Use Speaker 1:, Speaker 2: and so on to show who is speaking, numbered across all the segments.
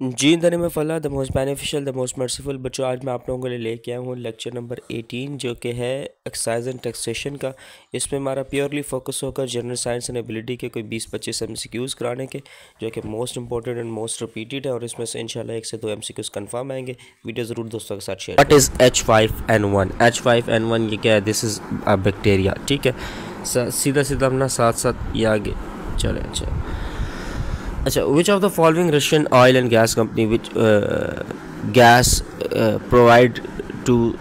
Speaker 1: Ji the name of the most beneficial the most merciful बच्चों, आज मैं आप लोगों के लिए लेके आया हूँ लेक्चर नंबर 18 जो कि है एक्साइज एंड टैक्सेशन का। इसमें हमारा प्योरली फोकस होकर जनरल साइंस एंड एबिलिटी के कोई 20-25 एमसीक्यूज कराने के, जो कि most important and most repeated है, और इसमें से इंशाल्लाह एक से दो एमसीक्यूज कंफर्म आएँगे। वीडियो ज़रूर दोस्तों के साथ share
Speaker 2: what is H five N one H five N one ये क्या है? दिस इज़ अ बैक्टीरिया ठीक है? सीधा सीधा अपना साथ साथ ये आगे चले अच्छा अच्छा which of the following Russian oil and gas company which gas provide to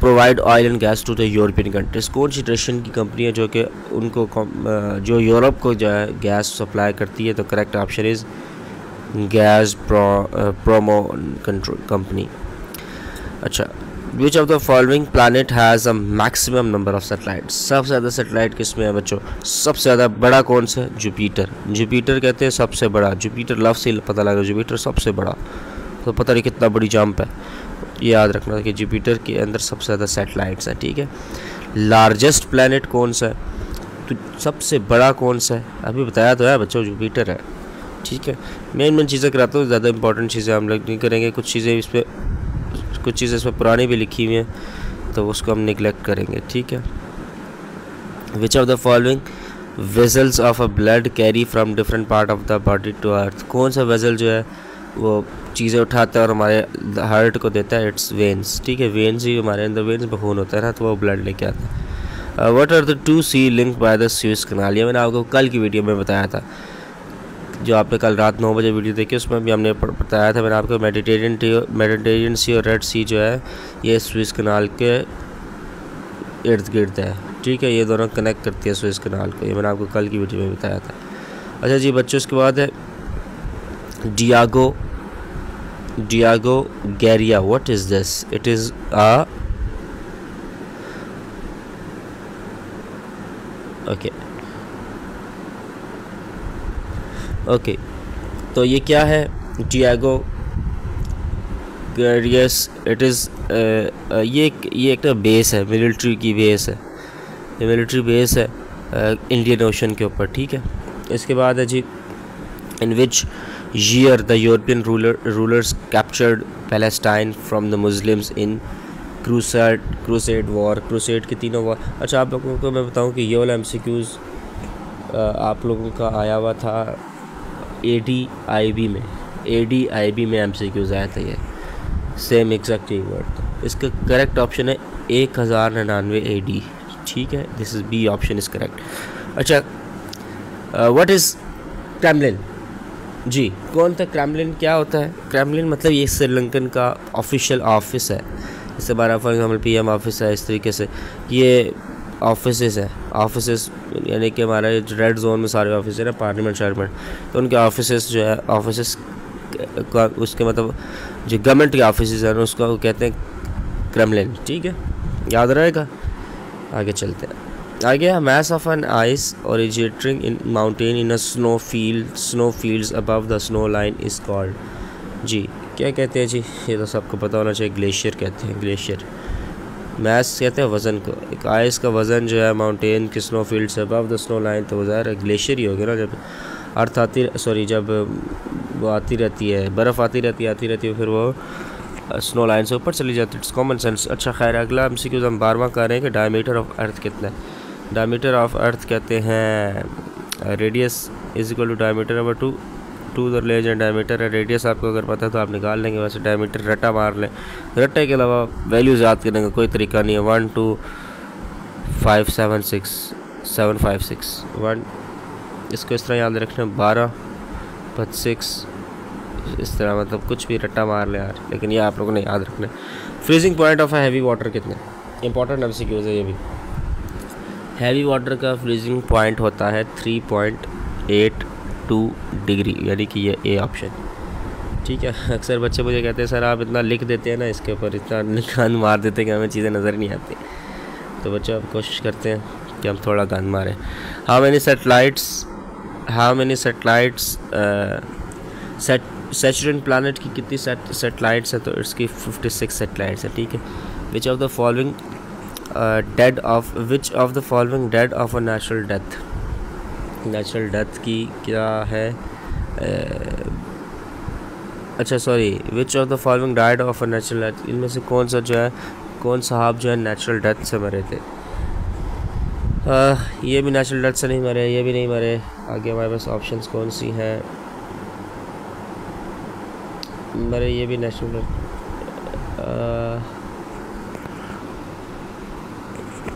Speaker 2: provide oil and gas to the European countries कौन सी रशियन की कंपनी है जो कि उनको uh, जो यूरोप को जो है गैस सप्लाई करती है? तो correct option is gas pro promo company अच्छा which of the following planet has a maximum number of satellite सबसे ज़्यादा सेटेलाइट किसमें है बच्चों? सबसे ज़्यादा बड़ा कौन सा? जुपीटर जुपीटर कहते हैं सबसे बड़ा। जुपीटर लव से पता लगा जुपीटर सबसे बड़ा। तो पता नहीं कितना बड़ी जंप है। याद रखना कि जुपीटर के अंदर सबसे ज़्यादा सेटेलाइट्स हैं, ठीक है? लार्जेस्ट प्लानट कौन सा है? तो सबसे बड़ा कौन सा है? अभी बताया तो है बच्चों जुपीटर है। ठीक है? मेन मेन चीज़ें कराता हूँ, ज़्यादा इंपॉर्टेंट चीज़ें हम लोग नहीं करेंगे। कुछ चीज़ें इस पर कुछ चीज़ें इसमें पुरानी भी लिखी हुई हैं तो उसको हम निगलेक्ट करेंगे, ठीक है? Which of the following vessels of a blood carry from different part of the body to heart कौन सा वेजल जो है, वो चीज़ें उठाता है और हमारे हार्ट को देता है? इट्स वेन्स ठीक है? वेन्स ही हमारे अंदर वेन्स में खून होता है ना तो वो ब्लड लेके आता है। What are the two sea link by the Suez canal ये मैंने आपको कल की वीडियो में बताया था। जो आपने कल रात नौ बजे वीडियो देखी, उसमें भी हमने बताया था, मैंने आपको मेडिटेरियन मेडिटेरियन सी और रेड सी जो है, ये स्विस कनाल के इर्द गिर्द है। ठीक है, ये दोनों कनेक्ट करती है स्विस कनाल को, ये मैंने आपको कल की वीडियो में बताया था। अच्छा जी, बच्चों उसके बाद है, Diego Diego Garcia what is this it is ah okay okay. तो ये क्या है? टियागो गैरियस इट इज़ ये ये एक बेस है मिलिट्री की बेस है। ये मिलिट्री बेस है इंडियन ओशन के ऊपर, ठीक है? इसके बाद है जी in which year the European ruler rulers captured Palestine from the Muslims in crusade crusade war crusade के तीनों वॉर अच्छा आप लोगों को मैं बताऊँ कि ये वाला एम आप लोगों का आया हुआ था ए डी आई बी में ए डी आई बी में एम सी क्यूज़ आया था ये सेम एग्जैक्ट यही वर्ड इसका करेक्ट ऑप्शन है एक हज़ार निन्यानवे ए डी ठीक है? This is B option is correct अच्छा व्हाट इज़ क्रैमलिन जी, कौन था क्रैमलिन क्या होता है? क्रैमलिन मतलब ये श्रीलंकन का ऑफिशियल ऑफ़िस है। जैसे हमारा for example P M office है, इस तरीके से। ये ऑफ़िस है। ऑफ़िस यानी कि हमारे रेड जोन में सारे ऑफ़िस हैं पार्लियामेंट शार्लियामेंट तो उनके ऑफ़िस जो है ऑफ़िस का उसके मतलब जो गवर्नमेंट के ऑफ़िस हैं उसका वो कहते हैं क्रमलिन ठीक है? याद रहेगा? आगे चलते हैं। आगे mass of an ice originating in mountain in a snow field snow fields above the snow line is called जी, क्या कहते हैं जी? ये तो सबको पता होना चाहिए, ग्लेशियर कहते हैं, ग्लेशियर। मैस कहते हैं वज़न को। एक आइस का वज़न जो है माउंटेन के स्नो फ़ील्ड से अबव द स्नो लाइन तो ज़ाहिर है ग्लेशियर ही हो गया ना जब अर्थ आती सॉरी जब वो आती रहती है, बर्फ़ आती रहती है, आती रहती है, फिर वो स्नो लाइन से ऊपर चली जाती है। इट्स कॉमन सेंस अच्छा खैर, अगला हम सी हम बारवा कह रहे हैं कि डायमीटर ऑफ़ अर्थ कितना है। डायमीटर ऑफ़ अर्थ कहते हैं radius is equal to diameter number two to the ledge and diameter है, रेडियस आपको अगर पता है तो आप निकाल लेंगे, वैसे डायमीटर रट्टा मार लें। रट्टे के अलावा वैल्यूज़ याद करने का कोई तरीका नहीं है। One, two, five, seven, six, seven, five, six. One, इसको इस तरह याद रखना, बारह, पच, सिक्स, इस तरह मतलब कुछ भी रट्टा मार लें यार, लेकिन ये आप लोगों ने याद रखना freezing point of heavy water कितने? इंपॉर्टेंट एम सी क्यूज़ है ये भी। हैवी वाटर का फ्रीजिंग पॉइंट होता है three point eight two degree, यानी कि ये ए ऑप्शन ठीक है, अक्सर बच्चे मुझे कहते हैं, सर, आप इतना लिख देते हैं ना इसके ऊपर, इतना गंद मार देते हैं कि हमें चीज़ें नज़र नहीं आती। तो बच्चों आप कोशिश करते हैं कि हम थोड़ा गंद मारें। How many satellites how many satellites set Saturn planet की कितनी सेटेलाइट्स है तो इसकी फिफ्टी सिक्स सेटेलाइट्स है, ठीक है? Which of the following dead of which of the following dead of a natural death natural death की क्या है? अच्छा sorry which of the following died of a natural death इनमें से कौन सा जो है कौन साहब जो है नेचुरल डेथ से मरे थे? आ, ये भी नेचुरल डेथ से नहीं मरे ये भी नहीं मरे। आगे हमारे पास ऑप्शंस कौन सी हैं? मरे ये भी नेचुरल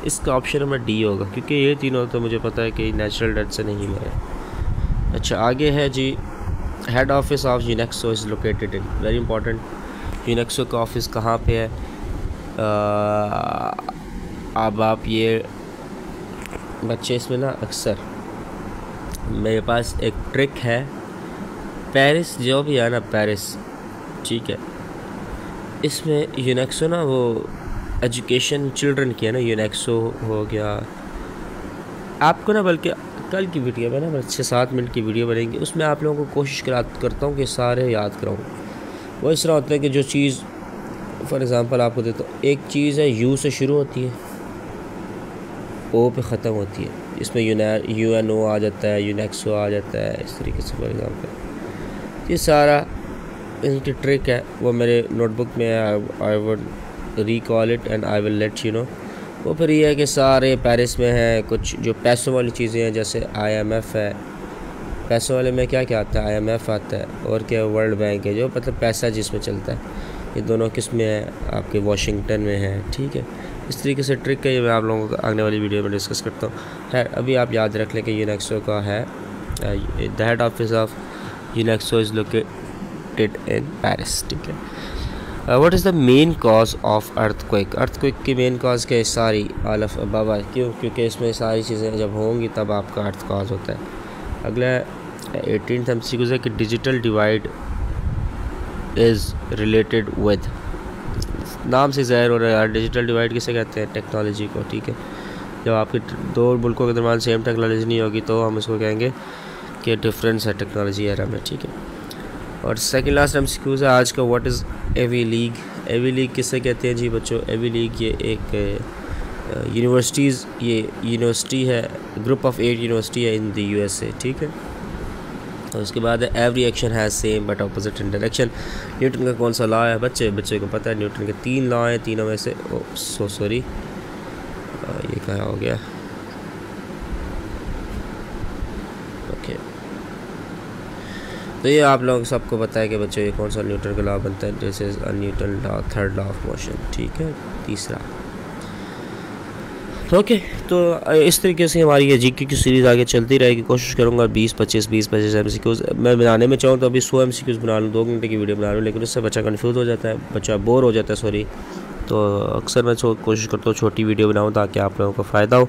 Speaker 2: इसका ऑप्शन नंबर डी होगा, क्योंकि ये तीनों तो मुझे पता है कि नेचुरल डेथ से नहीं मरे अच्छा आगे है जी head office of UNESCO is located in very important UNESCO का ऑफ़िस कहाँ पे है? अब आप ये बच्चे इसमें ना अक्सर, मेरे पास एक ट्रिक है पेरिस जो भी है ना पेरिस ठीक है। इसमें यूनेक्सो ना वो एजुकेशन चिल्ड्रन की है ना यूनेक्सो हो गया। आपको ना बल्कि कल की वीडियो में ना छः सात मिनट की वीडियो बनेंगी, उसमें आप लोगों को कोशिश करा, करता हूँ कि सारे याद कराऊँ। वो इस तरह होता है कि जो चीज़ फॉर एग्ज़ाम्पल आपको देता हूँ, एक चीज़ है यू से शुरू होती है ओ पे ख़त्म होती है। इसमें यू एन ओ आ जाता है यूनेक्सो आ जाता है, इस तरीके से फॉर एग्ज़ाम्पल ये सारा इनकी ट्रिक है, वो मेरे नोटबुक में I would recall it and I will let you know वो फिर ये है कि सारे पेरिस में हैं, कुछ जो पैसों वाली चीज़ें हैं, जैसे आईएमएफ है। पैसों वाले में क्या क्या आता है? आईएमएफ आता है और क्या वर्ल्ड बैंक है, जो मतलब पैसा जिसमें चलता है। ये दोनों किसमें है? आपके वाशिंगटन में है, ठीक है। इस तरीके से ट्रिक है ये मैं आप लोगों को आने वाली वीडियो में डिस्कस करता हूँ। खैर, अभी आप याद रख लें कि यूनेक्सो का है the head office of UNESCO is located in Paris ठीक है। What is the main cause of earthquake earthquake की मेन कॉज क्या है? सारी आलफ बाबा, क्यों? क्योंकि इसमें सारी चीज़ें जब होंगी, तब आपका अर्थ कॉज होता है। अगला एटीन एम सी है कि digital divide is related with नाम से ज़ाहिर हो रहा है यार डिजिटल डिवाइड किसे कहते हैं? टेक्नोलॉजी को, ठीक है? जब आपके दो मुल्कों के दरमियान सेम टेक्नोलॉजी नहीं होगी तो हम इसको कहेंगे कि डिफरेंस है टेक्नोलॉजी एरा में, ठीक है? और सेकंड लास्ट एम है, आज का what is Ivy League Ivy League किससे कहते हैं? जी बच्चों एवी लीग ये एक यूनिवर्सिटीज़ ये यूनिवर्सिटी है ग्रुप ऑफ़ एट यूनिवर्सिटी है इन द यूएसए ठीक है? और उसके बाद every action has same but opposite in direction Newton का कौन सा लॉ है बच्चे? बच्चे को पता है न्यूटन के तीन लॉ हैं, तीनों में से, ओ सो सॉरी ये क्या हो गया? तो ये आप लोग सबको पता है कि बच्चों ये कौन सा न्यूटन का लॉ बनता है? जैसे Newton law third law of motion ठीक है? तीसरा। ओके okay, तो इस तरीके से हमारी ये जी की सीरीज़ आगे चलती रहेगी। कोशिश करूँगा बीस पच्चीस बीस पच्चीस एम सी क्यूज़ मैं बनाने में चाहूँ तो अभी सौ एम सी क्यूज़ बना लूँ दो घंटे की वीडियो बना लूँ लेकिन उससे बच्चा कन्फ्यूज़ हो जाता है बच्चा बोर हो जाता है सॉरी तो अक्सर मैं कोशिश करता हूँ छोटी वीडियो बनाऊँ ताकि आप लोगों को फ़ायदा हो।